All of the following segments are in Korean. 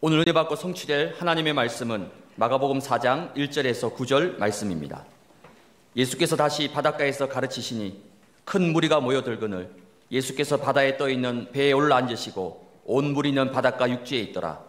오늘 은혜 받고 성취될 하나님의 말씀은 마가복음 4장 1절에서 9절 말씀입니다. 예수께서 다시 바닷가에서 가르치시니 큰 무리가 모여들거늘 예수께서 바다에 떠 있는 배에 올라 앉으시고 온 무리는 바닷가 육지에 있더라.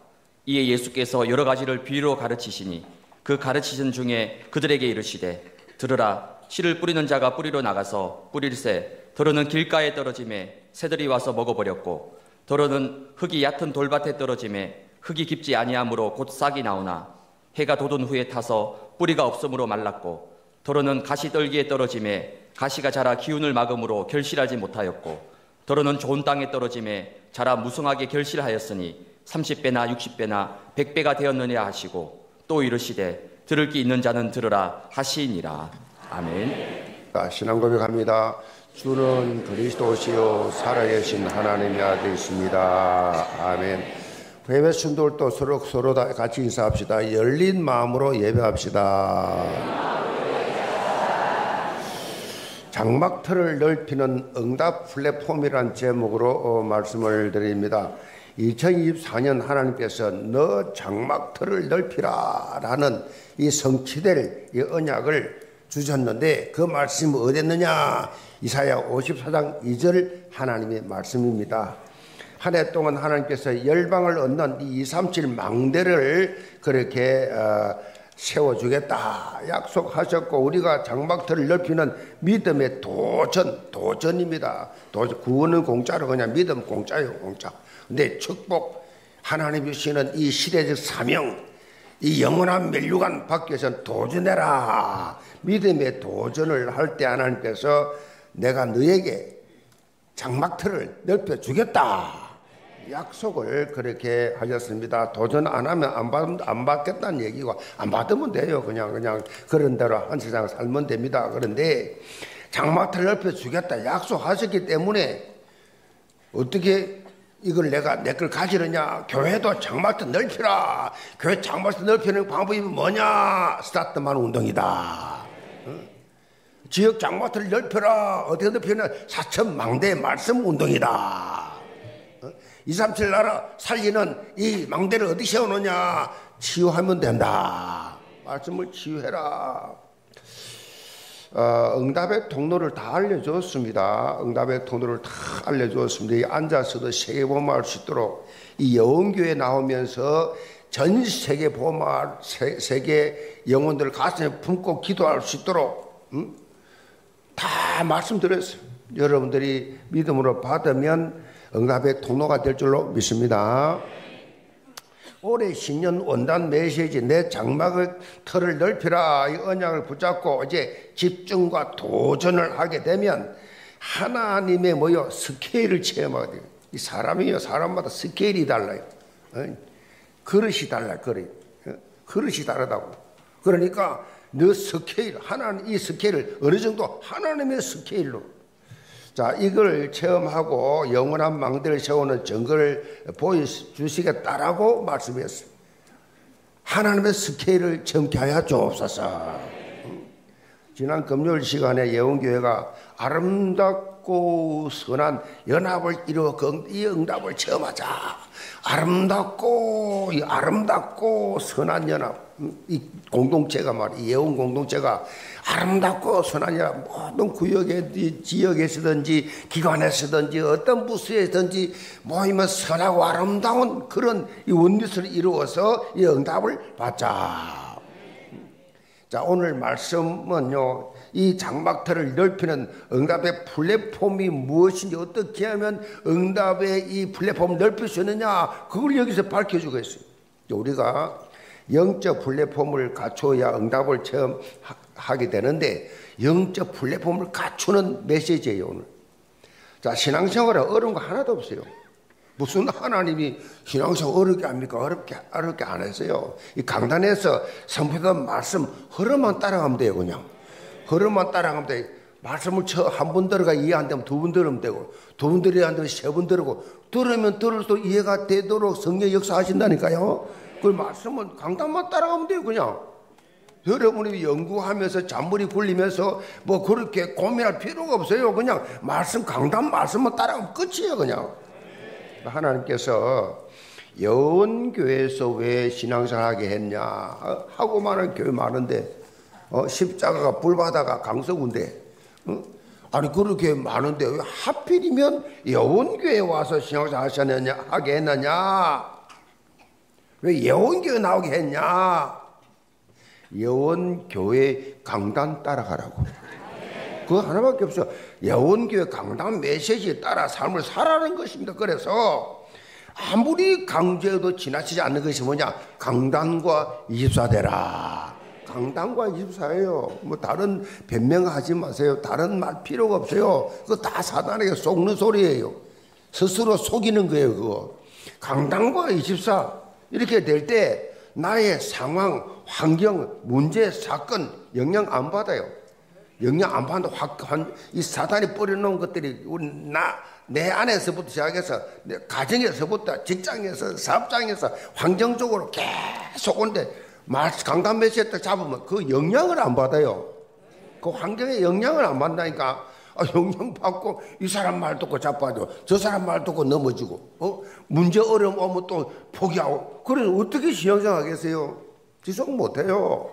이에 예수께서 여러 가지를 비유로 가르치시니 그 가르치신 중에 그들에게 이르시되 들으라 씨를 뿌리는 자가 뿌리로 나가서 뿌릴새 더러는 길가에 떨어짐에 새들이 와서 먹어버렸고 더러는 흙이 얕은 돌밭에 떨어짐에 흙이 깊지 아니하므로 곧 싹이 나오나 해가 돋은 후에 타서 뿌리가 없으므로 말랐고 더러는 가시 떨기에 떨어짐에 가시가 자라 기운을 막음으로 결실하지 못하였고 더러는 좋은 땅에 떨어짐에 자라 무성하게 결실하였으니 30배나 60배나 100배가 되었느냐 하시고 또 이르시되 들을 기 있는 자는 들으라 하시니라 아멘. 신앙 고백합니다. 주는 그리스도시요 살아계신 하나님의 아들이십니다. 아멘. 예배 순돌도 서로 서로 다 같이 인사합시다. 열린 마음으로 예배합시다. 장막틀을 넓히는 응답 플랫폼이란 제목으로 어, 말씀을 드립니다. 2024년 하나님께서 너 장막틀을 넓히라라는 이 성취될 이 언약을 주셨는데 그 말씀이 어딨느냐? 이사야 54장 2절 하나님의 말씀입니다. 한 해 동안 하나님께서 열방을 얻는 이 237 망대를 그렇게 어, 세워주겠다 약속하셨고 우리가 장막틀을 넓히는 믿음의 도전 도전입니다. 도전 구원은 공짜로 그냥 믿음 공짜예요 공짜. 근데 축복 하나님 주시는 이 시대적 사명 이 영원한 멸류관 밖에서 도전해라 믿음의 도전을 할 때 하나님께서 내가 너에게 장막틀을 넓혀 주겠다. 약속을 그렇게 하셨습니다. 도전 안 하면 안, 받, 안 받겠다는 얘기고 안 받으면 돼요. 그냥 그냥 그런 대로 한 세상 살면 됩니다. 그런데 장막틀 넓혀 주겠다 약속하셨기 때문에 어떻게 이걸 내가 내 걸 가지느냐? 교회도 장막틀 넓히라. 교회 장막틀 넓히는 방법이 뭐냐? 스타트만 운동이다. 지역 장막틀 넓혀라. 어떻게 넓히냐? 사천 망대 말씀 운동이다. 237 나라 살리는 이 망대를 어디 세워놓냐? 치유하면 된다. 말씀을 치유해라. 어, 응답의 통로를 다 알려줬습니다. 응답의 통로를 다 알려줬습니다. 앉아서도 세계 보험할 수 있도록 이 여원교회 나오면서 전 세계 보험할 세 계 영혼들 가슴에 품고 기도할 수 있도록 음? 다 말씀드렸어요. 여러분들이 믿음으로 받으면 응답의 통로가 될 줄로 믿습니다. 올해 신년 원단 메시지 내 장막의 틀을 넓히라 이 언약을 붙잡고 이제 집중과 도전을 하게 되면 하나님의 뭐요 스케일을 체험하게 돼요. 이 사람이요 사람마다 스케일이 달라요. 어? 그릇이 달라 그릇. 어? 그릇이 다르다고. 그러니까 너 스케일 하나님 이 스케일을 어느 정도 하나님의 스케일로 자, 이걸 체험하고 영원한 망대를 세우는 증거를 보여주시겠다라고 말씀했어요. 하나님의 스케일을 체험케 하여 주옵소서. 지난 금요일 시간에 예원교회가 아름답고 선한 연합을 이루어 그이 응답을 체험하자. 아름답고, 이 아름답고 선한 연합. 이 공동체가 말이 예원 공동체가 아름답고 선하냐 모든 구역에 지역에서든지 기관에서든지 어떤 부서에든지 모이면 선하고 아름다운 그런 이 원리를 이루어서 이 응답을 받자. 자 오늘 말씀은요 이 장막터를 넓히는 응답의 플랫폼이 무엇인지 어떻게 하면 응답의 이 플랫폼을 넓힐 수 있느냐 그걸 여기서 밝혀주고 있어요. 우리가 영적 플랫폼을 갖춰야 응답을 체험하게 되는데 영적 플랫폼을 갖추는 메시지예요 오늘. 자 신앙생활은 어려운 거 하나도 없어요. 무슨 하나님이 신앙생활 어렵게 합니까? 어렵게 어렵게 안 했어요. 이 강단에서 선포된 말씀 흐름만 따라가면 돼요 그냥. 흐름만 따라가면 돼. 말씀을 한 번 들어가 이해 안 되면 두 번 들으면 되고 두 번 들어야 안 되면 세 번 들고 들으면 들을수록 이해가 되도록 성령 역사하신다니까요. 그 말씀은 강단만 따라가면 돼요, 그냥. 여러분이 연구하면서 잔머리 굴리면서 뭐 그렇게 고민할 필요가 없어요. 그냥 말씀, 강단 말씀만 따라가면 끝이에요, 그냥. 하나님께서 여원교회에서 왜 신앙생활 하게 했냐 어, 하고 많은 교회 많은데 어, 십자가가 불바다가 강서구인데 어? 아니 그렇게 많은데 왜 하필이면 여원교회 와서 신앙생활 하셨느냐 하게 했느냐 왜 여원교회 나오게 했냐? 여원교회 강단 따라가라고. 그거 하나밖에 없어. 여원교회 강단 메시지에 따라 삶을 살아가는 것입니다 그래서. 아무리 강조해도 지나치지 않는 것이 뭐냐? 강단과 24되라. 강단과 24예요. 뭐 다른 변명하지 마세요. 다른 말 필요가 없어요. 그거 다 사단에게 속는 소리예요. 스스로 속이는 거예요 그거. 강단과 24 이렇게 될 때 나의 상황, 환경, 문제, 사건 영향 안 받아요. 영향 안 받는 이 사단이 뿌려놓은 것들이 나, 내 안에서부터 시작해서 내 가정에서부터 직장에서 사업장에서 환경적으로 계속 온데 강단 메시지 잡으면 그 영향을 안 받아요. 그 환경에 영향을 안 받다니까 아, 영향 받고 이 사람 말 듣고 자빠져 저 사람 말 듣고 넘어지고 어? 문제 어려움 오면 또 포기하고 그래 어떻게 신앙생활 하겠어요? 지속 못해요.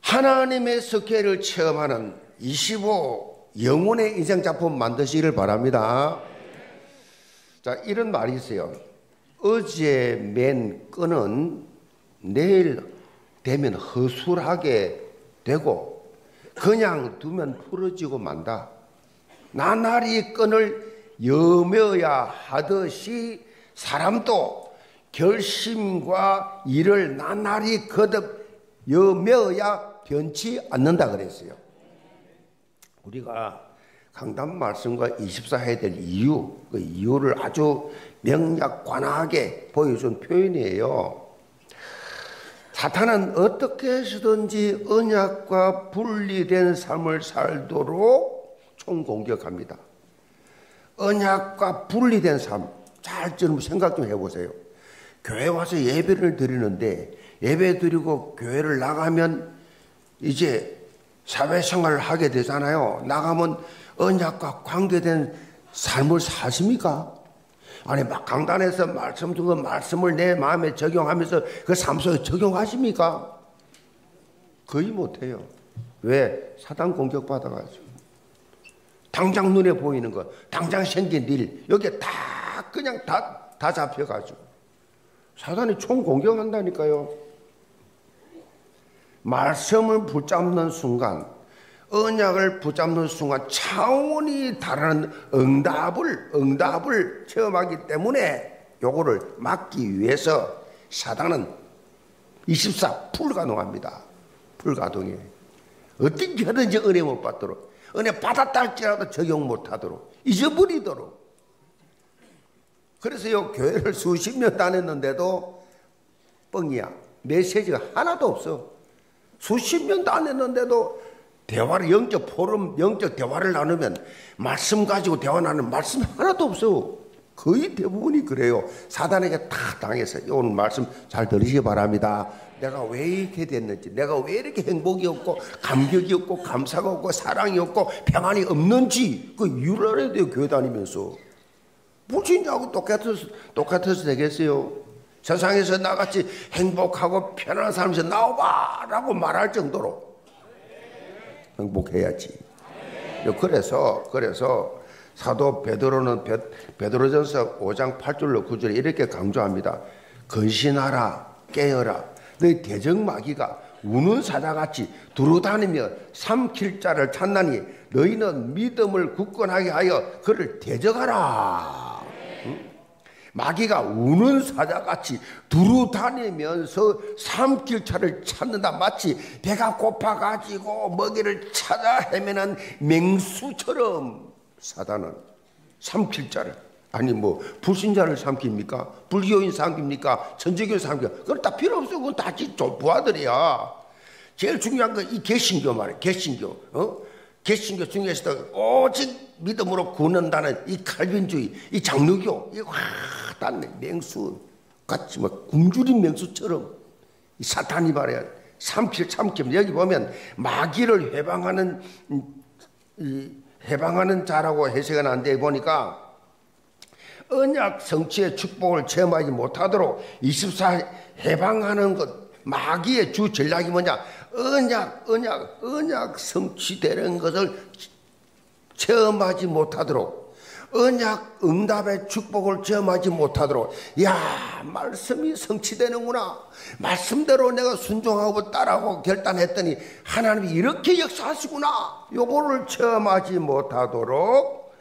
하나님의 석회를 체험하는 25 영혼의 인생 작품 만드시기를 바랍니다. 자 이런 말이 있어요. 어제 맨 끈은 내일 되면 허술하게 되고 그냥 두면 풀어지고 만다. 나날이 끈을 여며야 하듯이 사람도 결심과 일을 나날이 거듭 여며야 변치 않는다 그랬어요. 우리가 강단 말씀과 24 해야 될 이유, 그 이유를 아주 명약관하게 보여준 표현이에요. 사탄은 어떻게 해서든지 언약과 분리된 삶을 살도록 총 공격합니다. 언약과 분리된 삶, 잘 좀 생각 좀 해보세요. 교회 와서 예배를 드리는데 예배 드리고 교회를 나가면 이제 사회생활을 하게 되잖아요. 나가면 언약과 관계된 삶을 사십니까? 아니 막 강단에서 말씀 두고 말씀을 내 마음에 적용하면서 그 삶 속에 적용하십니까? 거의 못해요. 왜? 사단 공격받아가지고. 당장 눈에 보이는 거, 당장 생긴 일, 여기에 다 그냥 다, 다 잡혀가지고. 사단이 총 공격한다니까요. 말씀을 붙잡는 순간, 언약을 붙잡는 순간 차원이 다른 응답을 응답을 체험하기 때문에 요거를 막기 위해서 사단은 24 불가동합니다. 불가동해. 어떻게 하든지 은혜 못 받도록 은혜 받았다 할지라도 적용 못 하도록 잊어버리도록 그래서 요 교회를 수십 년 다녔는데도 뻥이야. 메시지가 하나도 없어. 수십 년 다녔는데도 대화를 영적 포럼, 영적 대화를 나누면 말씀 가지고 대화 나누는 말씀 하나도 없어. 거의 대부분이 그래요. 사단에게 다 당해서 오늘 말씀 잘 들으시기 바랍니다. 내가 왜 이렇게 됐는지, 내가 왜 이렇게 행복이 없고 감격이 없고 감사가 없고 사랑이 없고 평안이 없는지 그 이유를 알아야 돼요. 교회 다니면서. 불신자하고 똑같아서, 똑같아서 되겠어요. 세상에서 나같이 행복하고 편안한 삶에서 나와봐! 라고 말할 정도로 행복해야지. 그래서 그래서 사도 베드로는 베, 드로전서 5장 8절로 9절에 이렇게 강조합니다. 근신하라 깨어라 너희 대적마귀가 우는 사자같이 두루다니며 삼킬 자를 찾나니 너희는 믿음을 굳건하게 하여 그를 대적하라. 응? 마귀가 우는 사자같이 두루 다니면서 삼킬 차를 찾는다. 마치 배가 고파가지고 먹이를 찾아 헤매는 맹수처럼 사단은 삼킬 자를 아니 뭐 불신자를 삼킵니까? 불교인 삼깁니까? 천주교 삼깁니까? 그건 다 필요 없어. 그건 다 부하들이야. 제일 중요한 건 이 개신교 말이야. 개신교. 어? 개신교 중에서도 오직 믿음으로 구는다는 이 칼빈주의, 이 장르교, 이딴 맹수 같이 막 굶주린 맹수처럼 사탄이 말이야. 삼킬 참kim 여기 보면 마귀를 해방하는 이 해방하는 자라고 해석은 안 돼 보니까 언약 성취의 축복을 체험하지 못하도록 24 해방하는 것 마귀의 주 전략이 뭐냐? 언약, 언약, 언약 성취되는 것을 체험하지 못하도록 언약 응답의 축복을 체험하지 못하도록 야 말씀이 성취되는구나. 말씀대로 내가 순종하고 따라하고 결단했더니 하나님이 이렇게 역사하시구나. 요거를 체험하지 못하도록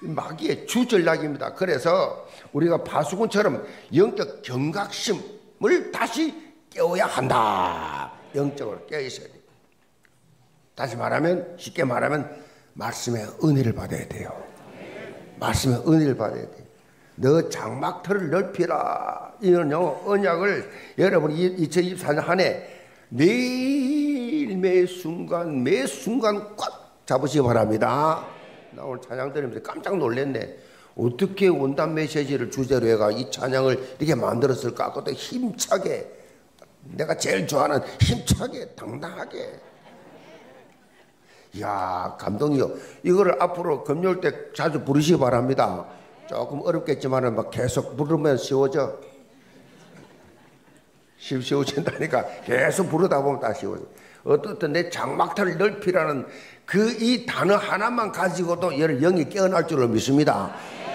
마귀의 주전략입니다. 그래서 우리가 바수군처럼 영적 경각심을 다시 깨워야 한다 영적으로 깨어 있어야 돼 다시 말하면 쉽게 말하면 말씀의 은혜를 받아야 돼요. 말씀의 은혜를 받아야 돼. 너 장막터를 넓히라. 이런 언약을 여러분 2024년 한 해 매일 매 순간 매 순간 꽉 잡으시기 바랍니다. 나 오늘 찬양 들으면서 깜짝 놀랐네. 어떻게 원단 메시지를 주제로 해가 이 찬양을 이렇게 만들었을까? 그것도 힘차게 내가 제일 좋아하는 힘차게 당당하게 이야, 감동이요. 이거를 앞으로 금요일 때 자주 부르시기 바랍니다. 조금 어렵겠지만은 막 계속 부르면 쉬워져. 쉬, 쉬워진다니까 계속 부르다 보면 다 쉬워져. 어떻든 내 장막타를 넓히라는 그 이 단어 하나만 가지고도 여러 영이 깨어날 줄로 믿습니다.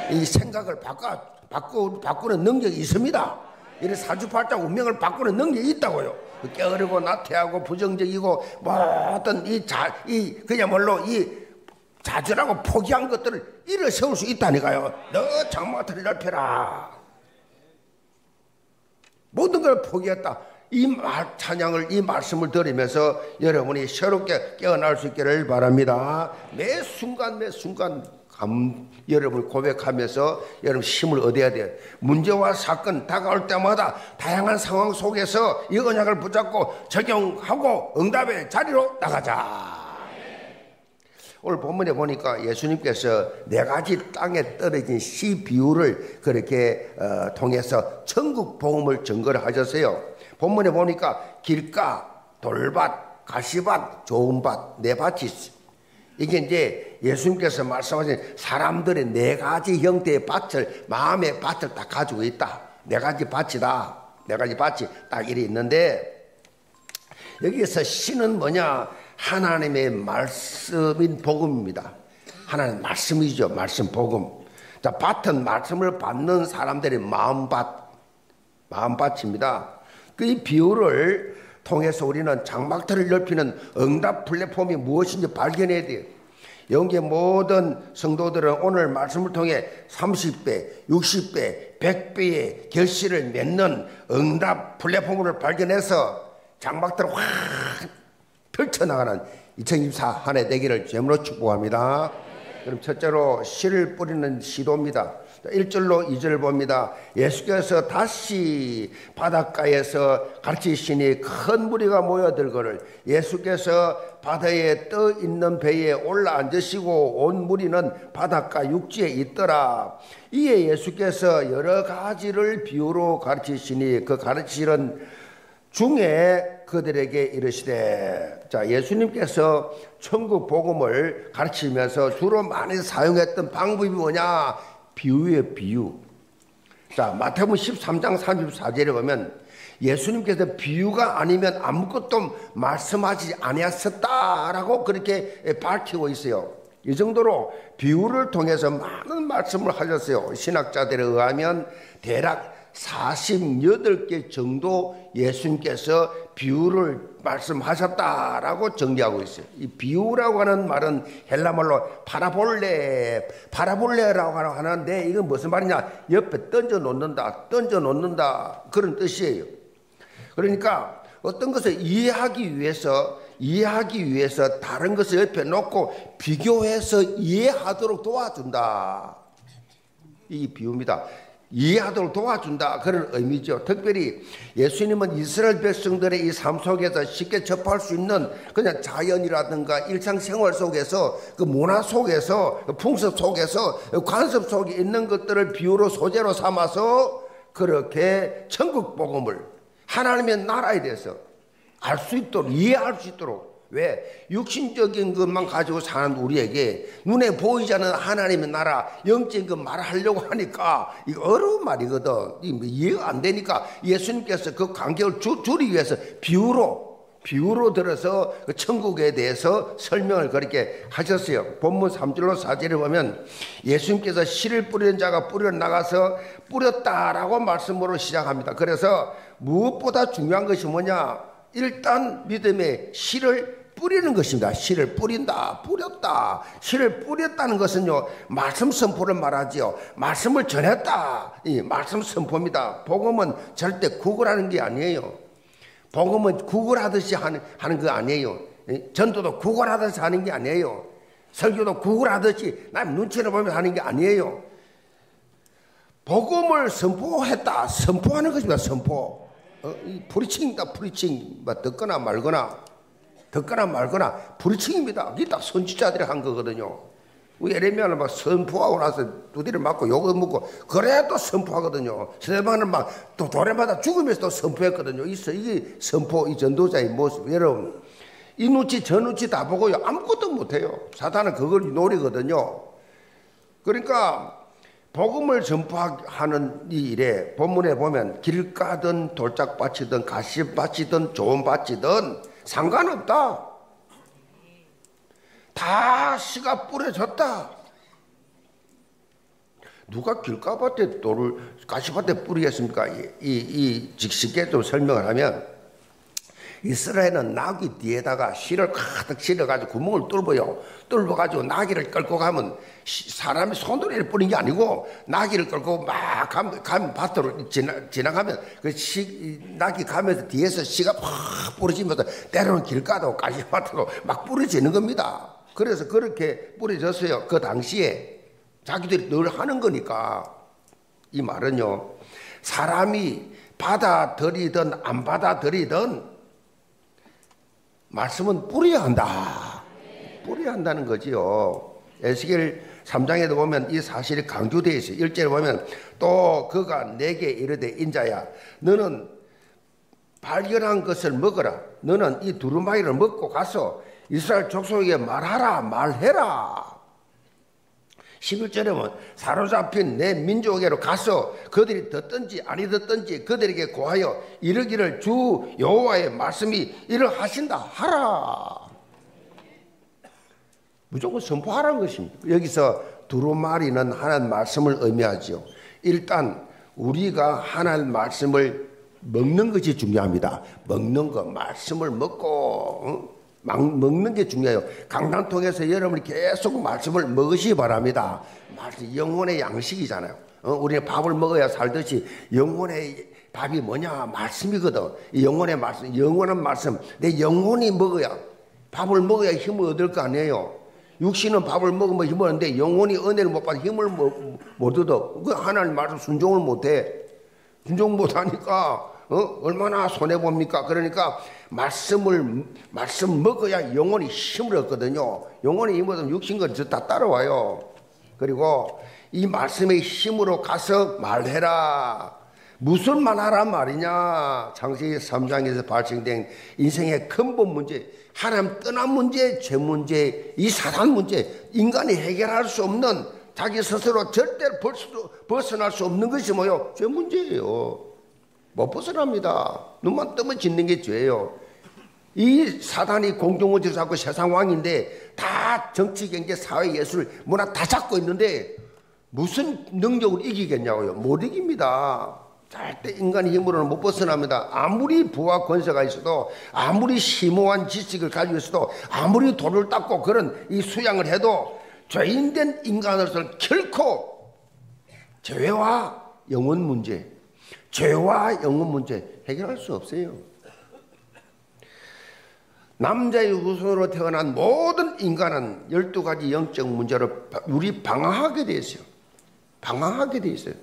이 생각을 바꿔, 바꾸, 바꾸는 능력이 있습니다. 이런 사주팔자 운명을 바꾸는 능력이 있다고요. 게으르고 나태하고 부정적이고 뭐 어떤 이 자, 이 그야말로 이 자절하고 포기한 것들을 일어 세울 수 있다니까요. 너 장마트를 넓혀라. 모든 걸 포기했다. 이 말, 찬양을, 이 말씀을 들으면서 여러분이 새롭게 깨어날 수 있기를 바랍니다. 매 순간, 매 순간 감, 여러분 고백하면서 여러분 힘을 얻어야 돼요. 문제와 사건 다가올 때마다 다양한 상황 속에서 이 언약을 붙잡고 적용하고 응답의 자리로 나가자. 오늘 본문에 보니까 예수님께서 네 가지 땅에 떨어진 씨 비유를 그렇게 어, 통해서 천국 복음을 증거를 하셨어요. 본문에 보니까 길가, 돌밭, 가시밭, 좋은 밭, 네 밭이. 이게 이제 예수님께서 말씀하신 사람들의 네 가지 형태의 밭을 마음의 밭을 딱 가지고 있다. 네 가지 밭이다. 네 가지 밭이 딱 이리 있는데 여기에서 신은 뭐냐? 하나님의 말씀인 복음입니다. 하나님 말씀이죠. 말씀 복음. 자, 밭은 말씀을 받는 사람들의 마음밭, 마음밭입니다. 그 비유를 통해서 우리는 장막터를 넓히는 응답 플랫폼이 무엇인지 발견해야 돼요. 영계 모든 성도들은 오늘 말씀을 통해 30배, 60배, 100배의 결실을 맺는 응답 플랫폼을 발견해서 장막터를 확 펼쳐나가는 2024 한 해 되기를 제물로 축복합니다. 그럼 첫째로 씨를 뿌리는 시도입니다. 1절로 2절을 봅니다. 예수께서 다시 바닷가에서 가르치시니 큰 무리가 모여들거를 예수께서 바다에 떠 있는 배에 올라 앉으시고 온 무리는 바닷가 육지에 있더라. 이에 예수께서 여러 가지를 비유로 가르치시니 그 가르치는 중에 그들에게 이르시되 자 예수님께서 천국 복음을 가르치면서 주로 많이 사용했던 방법이 뭐냐 비유의 비유. 자, 마태복음 13장 34절에 보면 예수님께서 비유가 아니면 아무것도 말씀하지 아니하셨다라고 그렇게 밝히고 있어요. 이 정도로 비유를 통해서 많은 말씀을 하셨어요. 신학자들에 의하면 대략 48개 정도 예수님께서 비유를 말씀하셨다라고 정리하고 있어요. 이 비유라고 하는 말은 헬라말로 파라볼레, 파라볼레라고 하는데 이건 무슨 말이냐? 옆에 던져 놓는다, 던져 놓는다 그런 뜻이에요. 그러니까 어떤 것을 이해하기 위해서 이해하기 위해서 다른 것을 옆에 놓고 비교해서 이해하도록 도와준다. 이 비유입니다. 이해하도록 도와준다 그런 의미죠. 특별히 예수님은 이스라엘 백성들의 이 삶 속에서 쉽게 접할 수 있는 그냥 자연이라든가 일상생활 속에서 그 문화 속에서 그 풍습 속에서 그 관습 속에 있는 것들을 비유로 소재로 삼아서 그렇게 천국 복음을 하나님의 나라에 대해서 알 수 있도록 이해할 수 있도록 왜? 육신적인 것만 가지고 사는 우리에게 눈에 보이지 않는 하나님의 나라, 영적인 것 말하려고 하니까 이거 어려운 말이거든. 뭐 이해가 안 되니까 예수님께서 그 간격을 줄, 줄이기 위해서 비유로, 비유로 들어서 그 천국에 대해서 설명을 그렇게 하셨어요. 본문 3절로 4절에 보면 예수님께서 씨를 뿌리는 자가 뿌려 나가서 뿌렸다라고 말씀으로 시작합니다. 그래서 무엇보다 중요한 것이 뭐냐? 일단 믿음의 씨를 뿌리는 것입니다. 씨를 뿌린다, 뿌렸다. 씨를 뿌렸다는 것은요, 말씀 선포를 말하지요. 말씀을 전했다. 이 말씀 선포입니다. 복음은 절대 구걸하는 게 아니에요. 복음은 구걸하듯이 하는, 하는 거 아니에요. 전도도 구걸하듯이 하는 게 아니에요. 설교도 구걸하듯이 남 눈치를 보면서 하는 게 아니에요. 복음을 선포했다. 선포하는 것입니다. 선포. 어, 이 preaching이다. preaching. 뭐 듣거나 말거나. 듣거나 말거나 preaching입니다. 이게 딱 선지자들이 한 거거든요. 예레미야는 막 선포하고 나서 두드려 맞고 욕을 먹고 그래야 또 선포하거든요. 스테반은 막또 돌에 맞아 죽으면서 또 선포했거든요. 있어 이게 선포 이 전도자의 모습. 여러분 이 눈치 저 눈치 다 보고요 아무것도 못해요. 사탄은 그걸 노리거든요. 그러니까 복음을 전파하는 이 일에 본문에 보면 길가든 돌짝밭이든 가시밭이든 좋은 밭이든 상관없다. 다 씨가 뿌려졌다. 누가 길가밭에 돌을 가시밭에 뿌리겠습니까? 이, 이, 이 쉽게 좀 설명을 하면 이스라엘은 나귀 뒤에다가 씨를 가득 실어가지고 구멍을 뚫어요. 뚫어가지고 나귀를 끌고 가면 사람이 손으로 뿌린 게 아니고 나귀를 끌고 막 가면, 가면 밭으로 지나, 지나가면 그 씨, 나귀 가면서 뒤에서 씨가 팍 뿌려지면서 때로는 길가도 가시밭으로 막 뿌려지는 겁니다. 그래서 그렇게 뿌려졌어요. 그 당시에 자기들이 늘 하는 거니까 이 말은요. 사람이 받아들이든 안 받아들이든 말씀은 뿌려야 한다. 뿌려야 한다는 거지요. 에스겔 3장에도 보면 이 사실이 강조되어 있어요. 1절에 보면 또 그가 내게 이르되 인자야 너는 발견한 것을 먹어라. 너는 이 두루마기를 먹고 가서 이스라엘 족속에게 말하라 말해라. 11절에 보면 사로잡힌 내 민족에게로 가서 그들이 듣든지 아니 듣든지 그들에게 고하여 이르기를 주 여호와의 말씀이 이러하신다 하라. 무조건 선포하라는 것입니다. 여기서 두루마리는 하나님 말씀을 의미하죠. 일단 우리가 하나님 말씀을 먹는 것이 중요합니다. 먹는 거, 말씀을 먹고 먹는 게 중요해요. 강단 통해서 여러분이 계속 말씀을 먹으시 바랍니다. 말씀 영혼의 양식이잖아요. 어, 우리는 밥을 먹어야 살듯이 영혼의 밥이 뭐냐 말씀이거든. 영혼의 말씀, 영원한 말씀. 내 영혼이 먹어야 밥을 먹어야 힘을 얻을 거 아니에요. 육신은 밥을 먹으면 힘을 얻는데 영혼이 은혜를 못 받아 힘을 못, 못 얻어. 그 하나님 말씀 순종을 못 해. 순종 못 하니까 어? 얼마나 손해 봅니까? 그러니까 말씀을 말씀 먹어야 영혼이 힘을 얻거든요. 영혼이 얻으면 육신과 다 따라와요. 그리고 이 말씀의 힘으로 가서 말해라. 무슨 말하란 말이냐? 창세기 3장에서 발생된 인생의 근본 문제, 하나님 떠난 문제, 죄 문제, 이 사단 문제, 인간이 해결할 수 없는 자기 스스로 절대로 벗어날 수 없는 것이 뭐요? 죄 문제예요. 못 벗어납니다. 눈만 뜨면 짓는 게 죄예요. 이 사단이 공동원지를 잡고 세상 왕인데 다 정치, 경제, 사회, 예술, 문화 다 잡고 있는데 무슨 능력으로 이기겠냐고요. 못 이깁니다. 절대 인간의 힘으로는 못 벗어납니다. 아무리 부와 권세가 있어도 아무리 심오한 지식을 가지고 있어도 아무리 돈을 닦고 그런 이 수양을 해도 죄인된 인간으로서는 결코 죄와 영혼 문제 죄와 영혼 문제 해결할 수 없어요. 남자의 후손으로 태어난 모든 인간은 12가지 영적 문제로 우리 방황하게 돼 있어요. 방황하게 돼 있어요.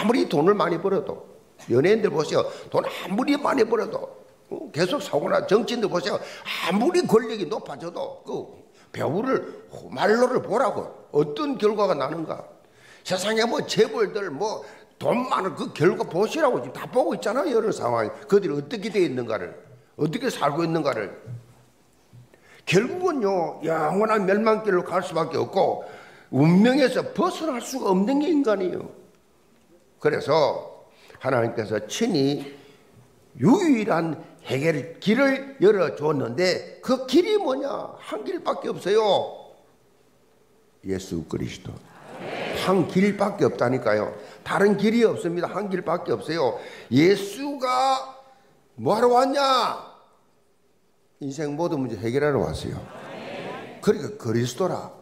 아무리 돈을 많이 벌어도 연예인들 보세요. 돈 아무리 많이 벌어도 어, 계속 사고나 정치인들 보세요. 아무리 권력이 높아져도 그 배우를 말로를 보라고 어떤 결과가 나는가. 세상에 뭐 재벌들 뭐 돈 많은 그 결과 보시라고 지금 다 보고 있잖아요. 여러 상황. 그들이 어떻게 되어 있는가를. 어떻게 살고 있는가를. 결국은요 영원한 멸망길로 갈 수밖에 없고 운명에서 벗어날 수가 없는 게 인간이에요. 그래서 하나님께서 친히 유일한 해결 길을 열어줬는데 그 길이 뭐냐? 한 길밖에 없어요. 예수 그리스도. 한 길밖에 없다니까요. 다른 길이 없습니다. 한 길밖에 없어요. 예수가 뭐하러 왔냐? 인생 모든 문제 해결하러 왔어요. 그러니까 그리스도라.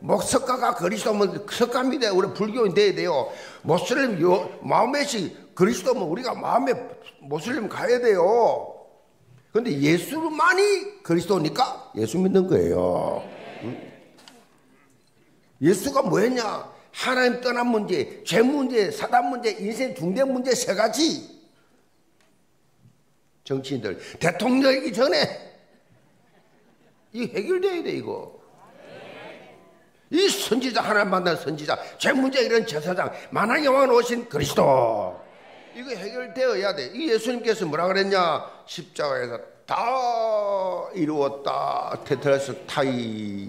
목석가가 그리스도면 석가입니다. 우리 불교인 돼야 돼요. 모슬림 요 마음에씩 그리스도면 우리가 마음에 모슬림 가야 돼요. 근데 예수만이 그리스도니까 예수 믿는 거예요. 응? 예수가 뭐였냐? 하나님 떠난 문제, 죄 문제, 사단 문제, 인생 중대 문제 세 가지. 정치인들 대통령이기 전에 이 해결돼야 돼 이거. 이 선지자 하나님 만난 선지자, 죄 문제 이런 제사장, 만왕의 왕 오신 그리스도. 이거 해결되어야 돼. 이 예수님께서 뭐라 그랬냐? 십자가에서 다 이루었다. 테트라스 타이.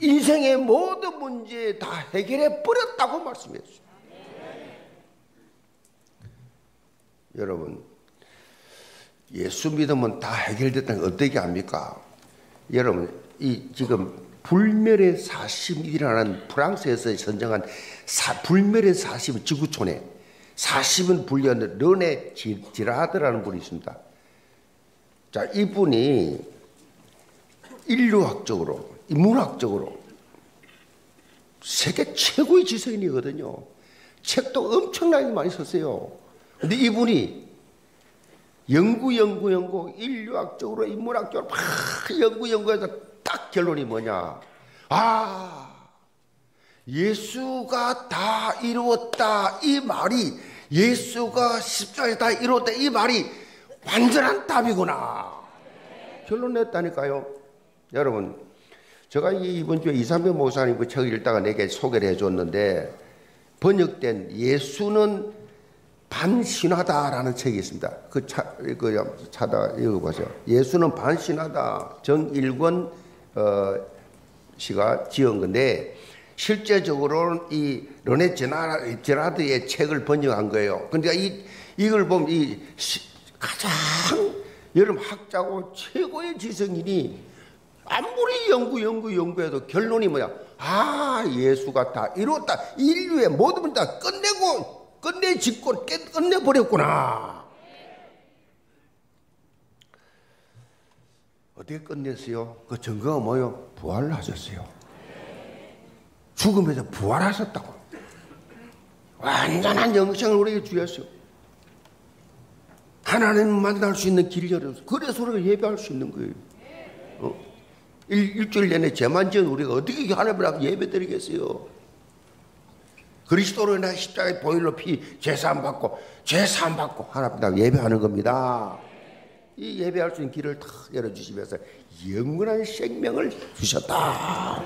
인생의 모든 문제 다 해결해 버렸다고 말씀했어요. 여러분, 예수 믿으면 다 해결됐다는 어떻게 합니까? 여러분, 이 지금 불멸의 40이라는 프랑스에서 선정한 사, 불멸의 40은 지구촌에 40은 불리는 르네 지라드라는 분이 있습니다. 자, 이분이 인류학적으로, 문학적으로 세계 최고의 지성인이거든요. 책도 엄청나게 많이 썼어요. 근데 이분이 연구, 연구, 연구, 인류학적으로, 인문학적으로 막 연구, 연구해서 딱 결론이 뭐냐. 아, 예수가 다 이루었다. 이 말이, 예수가 십자가에 다 이루었다. 이 말이 완전한 답이구나. 결론 냈다니까요. 여러분, 제가 이번 주에 이삼배 목사님 그 책을 읽다가 내게 소개를 해줬는데, 번역된 예수는 반신하다라는 책이 있습니다. 그 차, 그 찾아 읽어보세요. 예수는 반신하다. 정일권 어, 씨가 지은 건데 실제적으로는 이 르네 제라드의 책을 번역한 거예요. 그러니까 이 이걸 보면 이 시, 가장 여러분 학자고 최고의 지성인이 아무리 연구 연구 연구해도 결론이 뭐야? 아 예수가 다 이뤘다. 인류의 모든 걸 다 끝내고 끝내 짓고 끝내버렸구나. 어떻게 끝냈어요? 그 증거가 뭐요? 부활을 하셨어요. 죽음에서 부활하셨다고. 완전한 영생을 우리에게 주셨어요. 하나님 만날 수 있는 길을 열어서 그래서 우리가 예배할 수 있는 거예요. 어? 일, 일주일 내내 죄만 지은 우리가 어떻게 하나님을 앞에 예배 드리겠어요? 그리스도로 인해 십자가에 보일로 피 제사함 받고 제사함 받고 하나님 예배하는 겁니다. 이 예배할 수 있는 길을 다 열어주시면서 영원한 생명을 주셨다.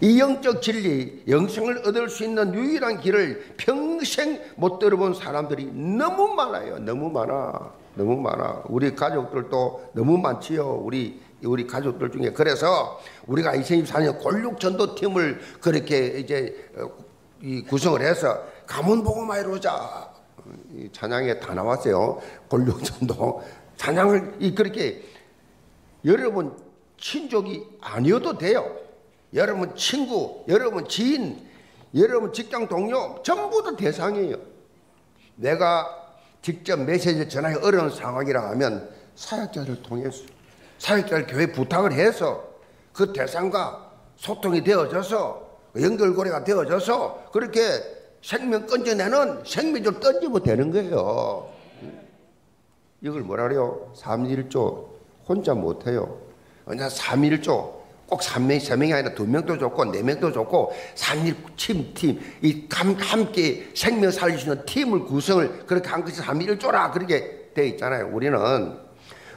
이 영적 진리, 영생을 얻을 수 있는 유일한 길을 평생 못 들어본 사람들이 너무 많아요. 너무 많아. 너무 많아. 우리 가족들도 너무 많지요. 우리 우리 가족들 중에 그래서 우리가 2024년 골육 전도팀을 그렇게 이제 이 구성을 해서 가문보고마이로자 찬양에 다 나왔어요. 골룡전도 찬양을 이 그렇게 여러분 친족이 아니어도 돼요. 여러분 친구, 여러분 지인, 여러분 직장 동료 전부 다 대상이에요. 내가 직접 메시지 전하기 어려운 상황이라 하면 사역자를 통해서 사역자를 교회 부탁을 해서 그 대상과 소통이 되어져서 연결고리가 되어져서 그렇게 생명 건져내는 생명줄 던지면 되는 거예요. 이걸 뭐라 그래요? 3일조 혼자 못해요. 그냥 3일조 꼭 3명, 3명이 아니라 2명도 좋고 4명도 좋고 3일 팀, 팀, 이 함께 생명 있는 팀을 구성을 그렇게 한 것이 3일조라 그렇게 돼 있잖아요. 우리는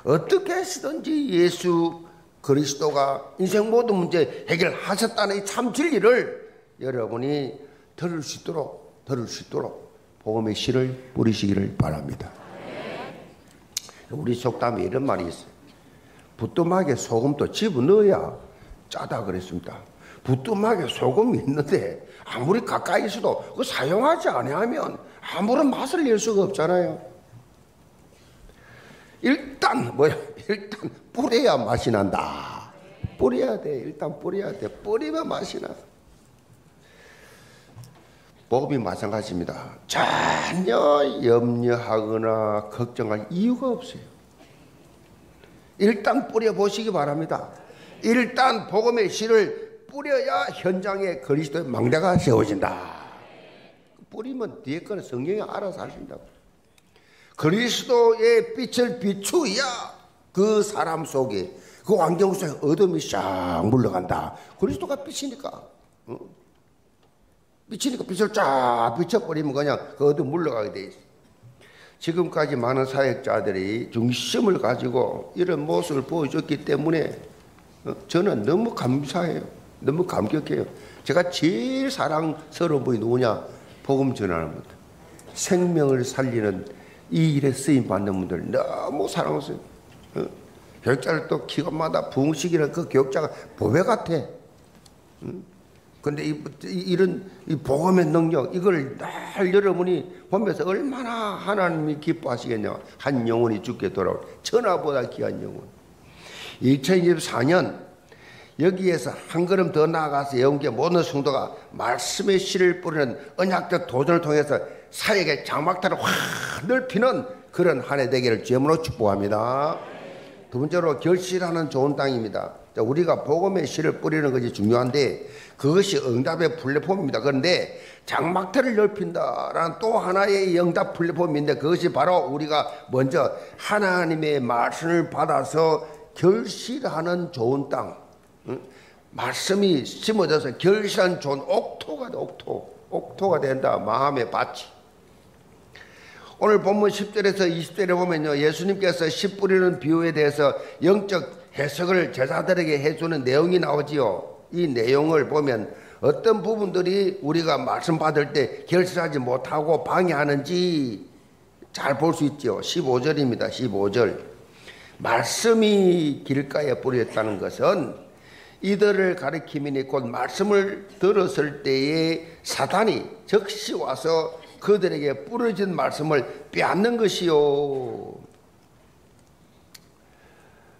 어떻게 해서든지 예수 그리스도가 인생 모든 문제 해결하셨다는 이 참 진리를 여러분이 들을 수 있도록 들을 수 있도록 복음의 씨를 뿌리시기를 바랍니다. 우리 속담에 이런 말이 있어요. 부뚜막에 소금도 집어넣어야 짜다 그랬습니다. 부뚜막에 소금이 있는데 아무리 가까이 있어도 그 사용하지 아니하면 아무런 맛을 낼 수가 없잖아요. 일단 뭐야? 일단 뿌려야 맛이 난다. 뿌려야 돼. 일단 뿌려야 돼. 뿌리면 맛이 나. 복음이 마찬가지입니다. 전혀 염려하거나 걱정할 이유가 없어요. 일단 뿌려 보시기 바랍니다. 일단 복음의 씨를 뿌려야 현장에 그리스도의 망대가 세워진다. 뿌리면 뒤에 거는 성경이 알아서 하신다고. 그리스도의 빛을 비추야 그 사람 속에 그 환경 속에 어둠이 싹 물러간다. 그리스도가 빛이니까. 어? 빛이니까 빛을 쫙 비춰버리면 그냥 그 어둠 물러가게 돼 있어. 지금까지 많은 사역자들이 중심을 가지고 이런 모습을 보여줬기 때문에 어, 저는 너무 감사해요. 너무 감격해요. 제가 제일 사랑스러운 분이 누구냐? 복음 전하는 분들. 생명을 살리는 이 일에 쓰임 받는 분들 너무 사랑스러워요. 어? 교육자를 또 기관마다 부흥식이라는 그 교육자가 보배 같아. 응? 근데 이, 이 복음의 능력 이걸 날 여러분이 보면서 얼마나 하나님이 기뻐하시겠냐. 한 영혼이 죽게 돌아올 천하보다 귀한 영혼. 2024년 여기에서 한 걸음 더 나아가서 영계 모든 성도가 말씀의 씨를 뿌리는 언약적 도전을 통해서 사역의 장막타를 확 넓히는 그런 한 해 되기를 주님으로 축복합니다. 두 번째로 결실하는 좋은 땅입니다. 우리가 복음의 씨를 뿌리는 것이 중요한데 그것이 응답의 플랫폼입니다. 그런데 장막터를 넓힌다라는 또 하나의 응답 플랫폼인데 그것이 바로 우리가 먼저 하나님의 말씀을 받아서 결실하는 좋은 땅. 말씀이 심어져서 결실한 좋은 옥토가 돼, 옥토. 옥토가 된다. 마음의 밭이. 오늘 본문 10절에서 20절에 보면요. 예수님께서 씨 뿌리는 비유에 대해서 영적 해석을 제자들에게 해주는 내용이 나오지요. 이 내용을 보면 어떤 부분들이 우리가 말씀 받을 때 결실하지 못하고 방해하는지 잘 볼 수 있죠. 15절입니다. 15절. 말씀이 길가에 뿌렸다는 것은 이들을 가리키미니 곧 말씀을 들었을 때에 사단이 즉시 와서 그들에게 뿌려진 말씀을 빼앗는 것이요.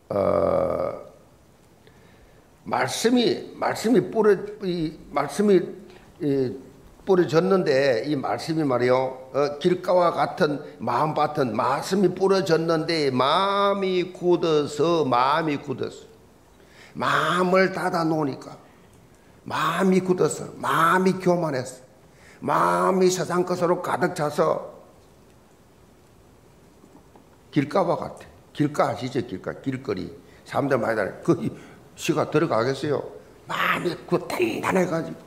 어, 말씀이 말씀이 뿌려 이 말씀이 이, 뿌려졌는데 이 말씀이 말이요 어, 길가와 같은 마음밭은 말씀이 뿌려졌는데 마음이 굳어서 마음이 굳어서 마음을 닫아 놓으니까 마음이 굳어서 마음이 교만했어 마음이 세상 것으로 가득 차서 길가와 같아 길가 아시죠 길가 길거리 사람들 많이 다니 그 시가 들어가겠어요? 마음이 그 단단해가지고.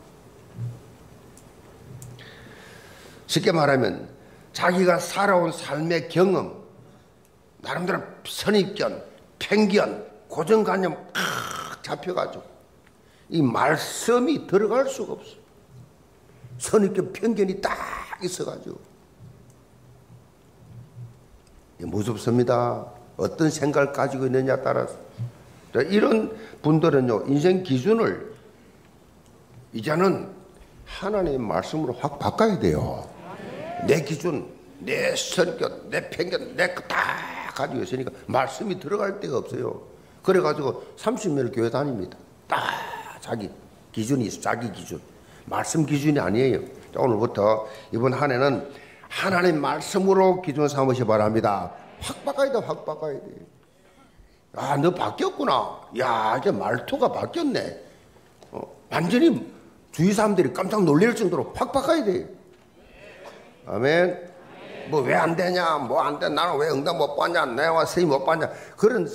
쉽게 말하면 자기가 살아온 삶의 경험, 나름대로 선입견, 편견, 고정관념 칵 잡혀가지고 이 말씀이 들어갈 수가 없어. 선입견, 편견이 딱 있어가지고. 무섭습니다. 어떤 생각을 가지고 있느냐 따라서. 이런 분들은요, 인생 기준을 이제는 하나님의 말씀으로 확 바꿔야 돼요. 내 기준, 내 선견, 내 편견, 내거다 가지고 있으니까 말씀이 들어갈 데가 없어요. 그래가지고 30년 교회 다닙니다. 딱 자기 기준이 있어, 자기 기준. 말씀 기준이 아니에요. 오늘부터 이번 한 해는 하나님 말씀으로 기준 삼으시 바랍니다. 확 바꿔야 돼, 확 바꿔야 돼. 아, 너 바뀌었구나. 야, 이제 말투가 바뀌었네. 어, 완전히 주위 사람들이 깜짝 놀랄 정도로 확 바꿔야 돼. 아멘. 뭐 왜 안 되냐? 뭐 안 돼? 나는 왜 응답 못 받냐? 내가 세임 못 받냐? 그런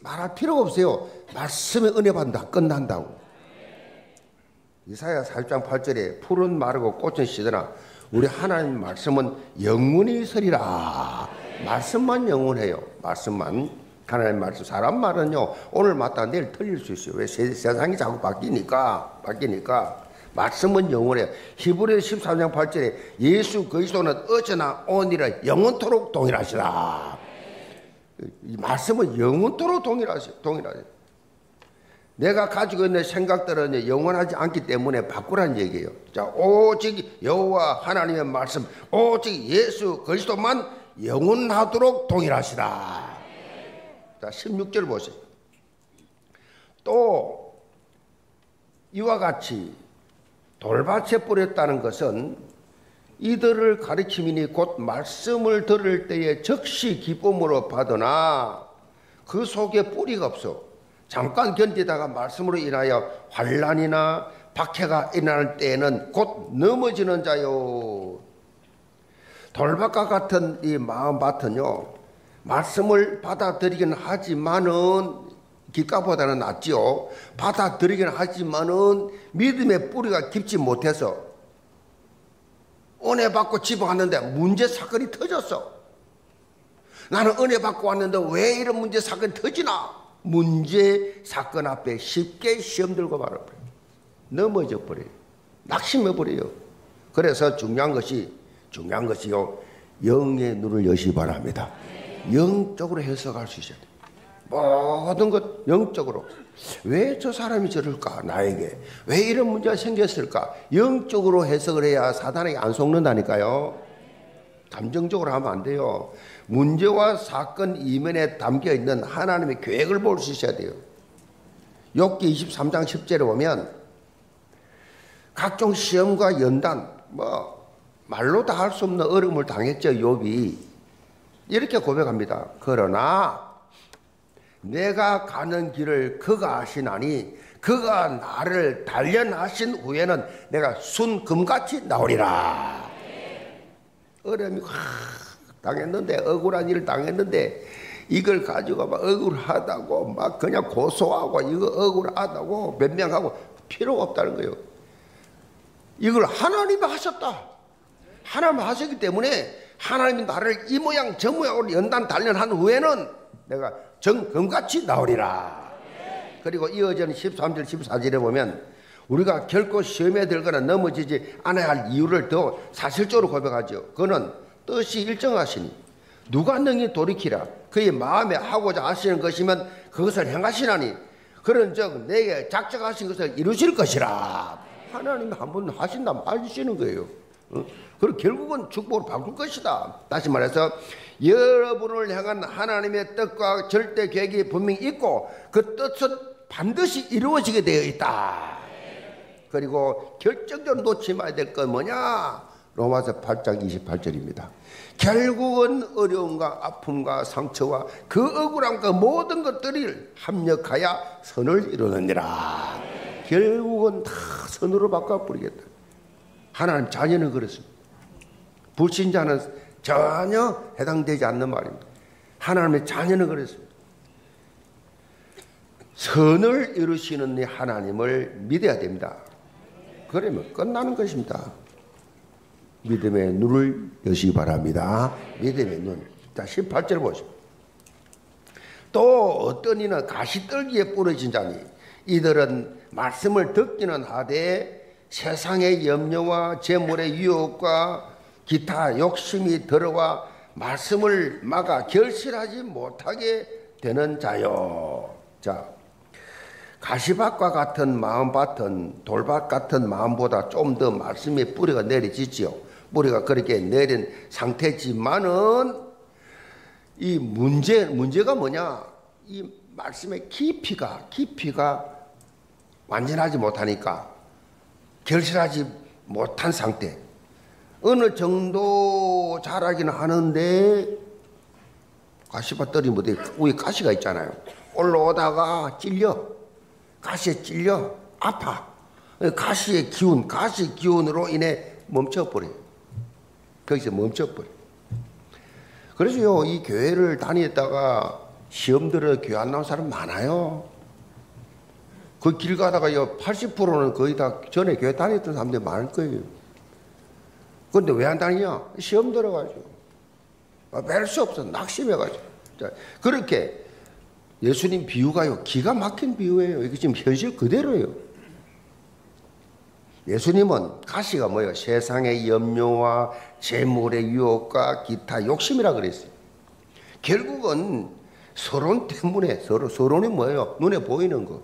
말할 필요가 없어요. 말씀의 은혜 받는다. 끝난다고. 이사야 4장 8절에 푸른 마르고 꽃은 시드나 우리 하나님 말씀은 영원히 서리라. 말씀만 영원해요. 말씀만. 하나님 말씀, 사람 말은요, 오늘 맞다 내일 틀릴 수 있어요. 왜 세, 상이 자꾸 바뀌니까, 바뀌니까. 말씀은 영원해. 히브리 13장 8절에 예수 그리스도는 어제나 오늘은 영원토록 동일하시다. 이 말씀은 영원토록 동일하세요. 동일하세요. 내가 가지고 있는 생각들은 영원하지 않기 때문에 바꾸라는 얘기예요. 자, 오직 여호와 하나님의 말씀, 오직 예수 그리스도만 영원하도록 동일하시다. 자, 16절 보세요. 또 이와 같이 돌밭에 뿌렸다는 것은 이들을 가르치미니 곧 말씀을 들을 때에 즉시 기쁨으로 받으나 그 속에 뿌리가 없어. 잠깐 견디다가 말씀으로 인하여 환란이나 박해가 일어날 때에는 곧 넘어지는 자요. 돌밭과 같은 이 마음밭은요. 말씀을 받아들이긴 하지만은 기가보다는 낫지요. 받아들이긴 하지만은 믿음의 뿌리가 깊지 못해서 은혜 받고 집에 왔는데 문제 사건이 터졌어. 나는 은혜 받고 왔는데 왜 이런 문제 사건이 터지나? 문제 사건 앞에 쉽게 시험 들고 말아버려요. 넘어져 버려요. 낙심해 버려요. 그래서 중요한 것이 중요한 것이요. 영의 눈을 여시 바랍니다. 영적으로 해석할 수 있어야 돼. 모든 것 영적으로 왜 저 사람이 저럴까 나에게 왜 이런 문제가 생겼을까 영적으로 해석을 해야 사단에게 안 속는다니까요 감정적으로 하면 안 돼요 문제와 사건 이면에 담겨 있는 하나님의 계획을 볼 수 있어야 돼요. 욥기 23장 10절에 보면 각종 시험과 연단 뭐 말로 다 할 수 없는 어려움을 당했죠 욥이. 이렇게 고백합니다. 그러나 내가 가는 길을 그가 아시나니 그가 나를 단련하신 후에는 내가 순금같이 나오리라. 어려움이 확 당했는데 억울한 일을 당했는데 이걸 가지고 막 억울하다고 막 그냥 고소하고 이거 억울하다고 변명하고 필요가 없다는 거예요. 이걸 하나님이 하셨다. 하나님 하셨기 때문에 하나님이 나를 이 모양 저 모양으로 연단 단련한 후에는 내가 정금같이 나오리라. 그리고 이어지는 13절 14절에 보면 우리가 결코 시험에 들거나 넘어지지 않아야 할 이유를 더 사실적으로 고백하죠. 그는 뜻이 일정하시니 누가 능히 돌이키라 그의 마음에 하고자 하시는 것이면 그것을 행하시나니 그런 즉 내게 작정하신 것을 이루실 것이라 하나님이 한 번 하신다 말하시는 거예요. 어? 그리고 결국은 축복으로 바꿀 것이다. 다시 말해서 여러분을 향한 하나님의 뜻과 절대 계획이 분명히 있고 그 뜻은 반드시 이루어지게 되어 있다. 그리고 결정적으로 말아야 될건 뭐냐? 로마서 8장 28절입니다. 결국은 어려움과 아픔과 상처와 그 억울함과 모든 것들을 합력하여 선을 이루느니라. 결국은 다 선으로 바꿔버리겠다. 하나님 자녀는 그렇습니다. 불신자는 전혀 해당되지 않는 말입니다. 하나님의 자녀는 그랬습니다. 선을 이루시는 하나님을 믿어야 됩니다. 그러면 끝나는 것입니다. 믿음의 눈을 여시기 바랍니다. 믿음의 눈. 자, 18절 보시오. 또 어떤 이는 가시떨기에 부러진 자니 이들은 말씀을 듣기는 하되 세상의 염려와 재물의 유혹과 기타 욕심이 들어와 말씀을 막아 결실하지 못하게 되는 자요. 자, 가시밭과 같은 마음밭은 돌밭 같은 마음보다 좀 더 말씀의 뿌리가 내려지지요. 뿌리가 그렇게 내린 상태지만은 이 문제 문제가 뭐냐? 이 말씀의 깊이가 깊이가 완전하지 못하니까 결실하지 못한 상태. 어느 정도 자라기는 하는데 가시밭 떨이 뭐 위에 가시가 있잖아요. 올라오다가 찔려. 가시에 찔려. 아파. 가시의 기운, 가시 기운으로 인해 멈춰버려. 거기서 멈춰버려. 그래서요, 이 교회를 다녔다가 시험 들어 교회 안 나온 사람 많아요. 그 길 가다가 80%는 거의 다 전에 교회 다녔던 사람들이 많을 거예요. 근데 왜 안 다니냐? 시험 들어가지고. 뵐수 아, 없어. 낙심해가지고. 자, 그렇게 예수님 비유가요. 기가 막힌 비유예요. 이게 지금 현실 그대로예요. 예수님은 가시가 뭐예요? 세상의 염려와 재물의 유혹과 기타 욕심이라 그랬어요. 결국은 서론 때문에 서로 서론이 뭐예요? 눈에 보이는 거.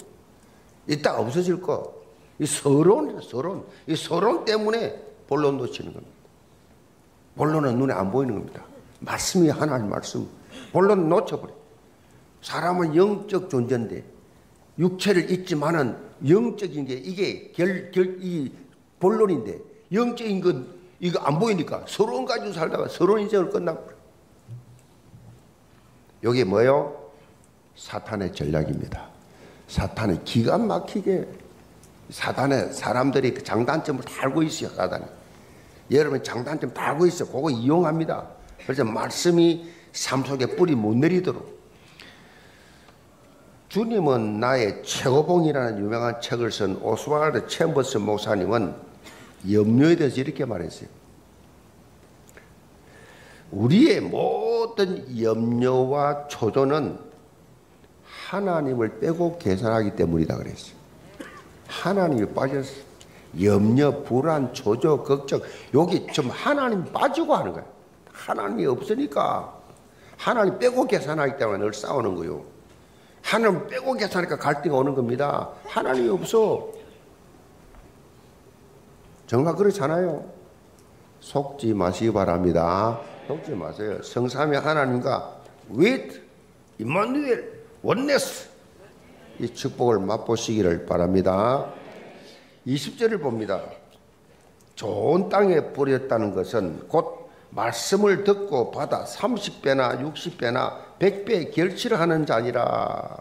이따 없어질 거. 이 서론 서론 이 서론 때문에 본론 놓치는 겁니다. 본론은 눈에 안 보이는 겁니다. 말씀이 하나님 말씀. 본론 놓쳐버려. 사람은 영적 존재인데 육체를 잊지만은 영적인 게 이게 결, 결, 이 본론인데 영적인 건 이거 안 보이니까 서론 가지고 살다가 서론 인생을 끝나고 여기 뭐요? 사탄의 전략입니다. 사탄의 기가 막히게 사탄의 사람들이 그 장단점을 다 알고 있어요. 사탄이. 여러분 장단점 다 알고 있어. 그거 이용합니다. 그래서 말씀이 삶 속에 뿌리 못 내리도록. 주님은 나의 최고봉이라는 유명한 책을 쓴 오스왈드 챔버스 목사님은 염려에 대해서 이렇게 말했어요. 우리의 모든 염려와 초조는 하나님을 빼고 계산하기 때문이다 그랬어요. 하나님이 빠졌어. 염려, 불안, 초조, 걱정. 여기 좀 하나님 빠지고 하는 거야. 하나님이 없으니까 하나님 빼고 계산하기 때문에 늘 싸우는 거요. 하나님 빼고 계산하니까 갈등이 오는 겁니다. 하나님이 없어. 정말 그렇잖아요. 속지 마시기 바랍니다. 속지 마세요. 성삼위 하나님과 with 임마누엘 원네스 이 축복을 맛보시기를 바랍니다. 20절을 봅니다. 좋은 땅에 뿌렸다는 것은 곧 말씀을 듣고 받아 30배나 60배나 100배 결실을 하는 자니라.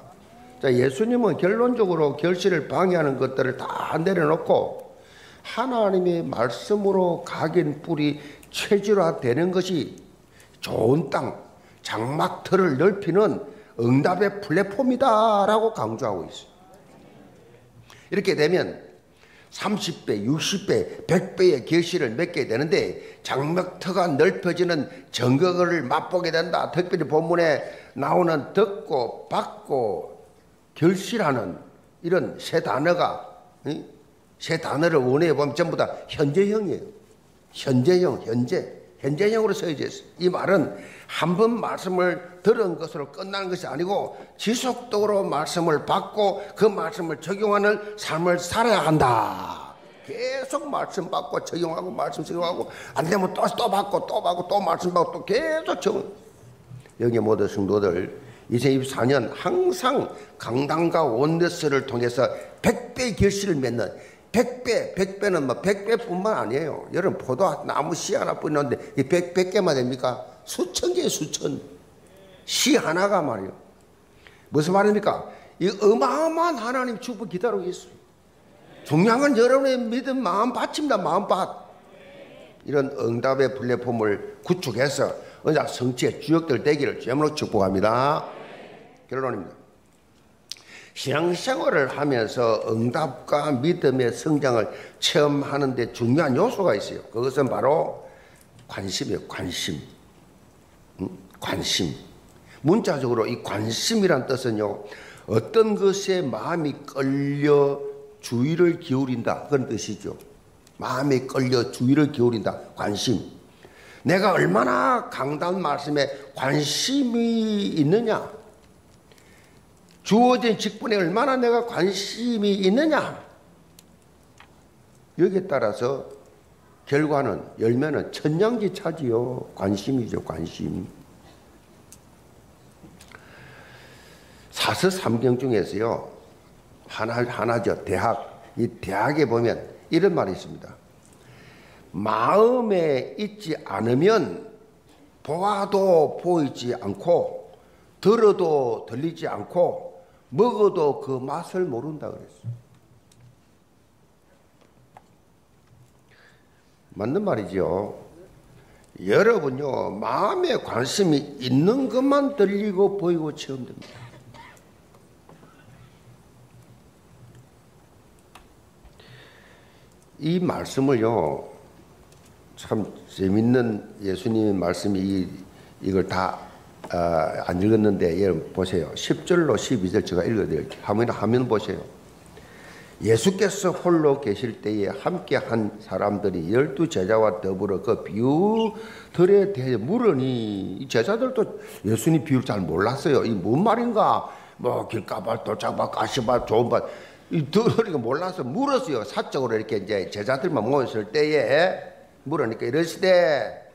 자, 예수님은 결론적으로 결실을 방해하는 것들을 다 내려놓고 하나님의 말씀으로 각인 뿌리 체질화되는 것이 좋은 땅, 장막틀을 넓히는 응답의 플랫폼이다라고 강조하고 있어요. 이렇게 되면 30배, 60배, 100배의 결실을 맺게 되는데 장막터가 넓혀지는 정거를 맛보게 된다. 특별히 본문에 나오는 듣고 받고 결실하는 이런 세 단어가 세 단어를 원해 보면 전부 다 현재형이에요. 현재형, 현재. 현재형으로 써져 있어요. 이 말은 한 번 말씀을 들은 것으로 끝나는 것이 아니고 지속적으로 말씀을 받고 그 말씀을 적용하는 삶을 살아야 한다. 계속 말씀 받고 적용하고 말씀 적용하고 안 되면 또, 또 받고 또 받고 또 말씀 받고 또 계속 적용. 여기 모든 성도들 2024년 항상 강단과 원더스를 통해서 100배 결실을 맺는 100배, 100배는 뭐 100배뿐만 아니에요. 여러분 포도 나무 씨 하나 뿌렸는데 이 100, 100개만 됩니까? 수천 개, 수천. 씨 하나가 말이요. 무슨 말입니까? 이 어마어마한 하나님 축복 기다리고 있어요. 중요한 건 여러분의 믿음 마음 받칩니다. 마음 받. 이런 응답의 플랫폼을 구축해서 언약 성취의 주역들 되기를 주님으로 축복합니다. 결론입니다. 신앙생활을 하면서 응답과 믿음의 성장을 체험하는 데 중요한 요소가 있어요. 그것은 바로 관심이에요. 관심. 관심. 문자적으로 이 관심이란 뜻은요. 어떤 것에 마음이 끌려 주의를 기울인다. 그런 뜻이죠. 마음이 끌려 주의를 기울인다. 관심. 내가 얼마나 강단 말씀에 관심이 있느냐. 주어진 직분에 얼마나 내가 관심이 있느냐. 여기에 따라서 결과는 열매는 천냥지 차지요. 관심이죠, 관심. 사서 삼경 중에서요. 하나 하나죠. 대학. 이 대학에 보면 이런 말이 있습니다. 마음에 있지 않으면 보아도 보이지 않고 들어도 들리지 않고 먹어도 그 맛을 모른다 그랬어요. 맞는 말이죠. 여러분요, 마음에 관심이 있는 것만 들리고 보이고 체험됩니다. 이 말씀을요, 참 재밌는 예수님의 말씀이 이걸 다 어, 안 읽었는데 여러분 보세요. 10절로 12절 제가 읽어드릴게요. 화면, 화면 보세요. 예수께서 홀로 계실 때에 함께 한 사람들이 열두 제자와 더불어 그 비유들에 대해 물으니 이 제자들도 예수님 비유를 잘 몰랐어요. 이 뭔 말인가? 뭐 길가발, 도착발, 가시발, 좋은발 이 들으니까 몰라서 물었어요. 사적으로 이렇게 이제 제자들만 모였을 때에 물으니까 이러시되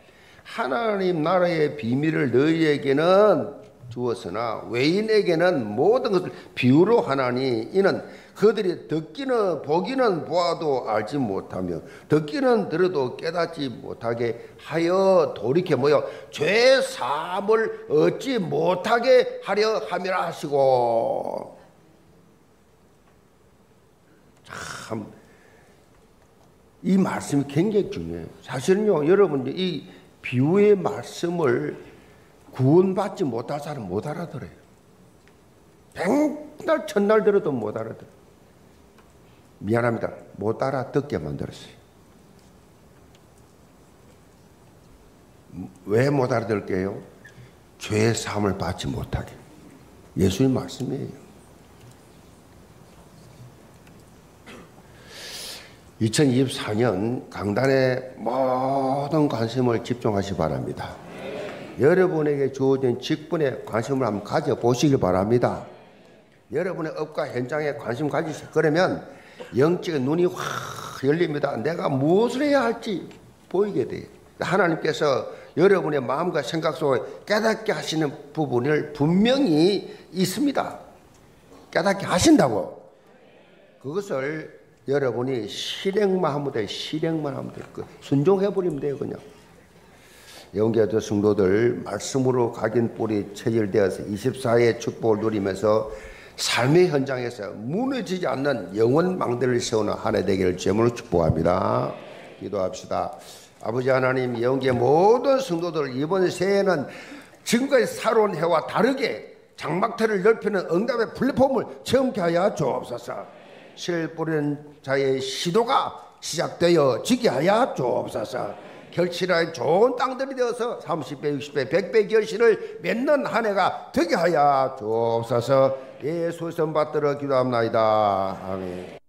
하나님 나라의 비밀을 너희에게는 주었으나 외인에게는 모든 것을 비유로 하나니 이는 그들이 듣기는 보기는 보아도 알지 못하며 듣기는 들어도 깨닫지 못하게 하여 돌이켜 모여 죄 사함을 얻지 못하게 하려 함이라 하시고 참 이 말씀이 굉장히 중요해요. 사실은요, 여러분 이 비유의 말씀을 구원받지 못할 사람 못 알아들어요. 백날 천날 들어도 못 알아들어요. 미안합니다. 못 알아듣게 만들었어요. 왜 못 알아들게요? 죄의 사함을 받지 못하게. 예수님 말씀이에요. 2024년 강단에 모든 관심을 집중하시 기 바랍니다. 여러분에게 주어진 직분에 관심을 한번 가져보시기 바랍니다. 여러분의 업과 현장에 관심 가지세요. 그러면 영적인 눈이 확 열립니다. 내가 무엇을 해야 할지 보이게 돼요. 하나님께서 여러분의 마음과 생각 속에 깨닫게 하시는 부분을 분명히 있습니다. 깨닫게 하신다고. 그것을 여러분이 실행만 하면 돼. 실행만 하면 돼. 그 순종해버리면 돼요, 그냥. 영계도 성도들 말씀으로 각인 뿌리 체질되어서 24의 축복을 누리면서 삶의 현장에서 무너지지 않는 영원 망대를 세우는 한 해 되기를 제물로 축복합니다. 기도합시다. 아버지 하나님 영계 모든 성도들 이번 새해는 지금까지 살아온 해와 다르게 장막터를 넓히는 응답의 플랫폼을 체험케 하여 주옵소서. 실 뿌리는 자의 시도가 시작되어 지게 하여 주옵소서. 결실하여 좋은 땅들이 되어서 30배, 60배, 100배 결실을 맺는 한 해가 되게 하여 주옵소서 예수의 선 받들어 기도합나이다. 아멘.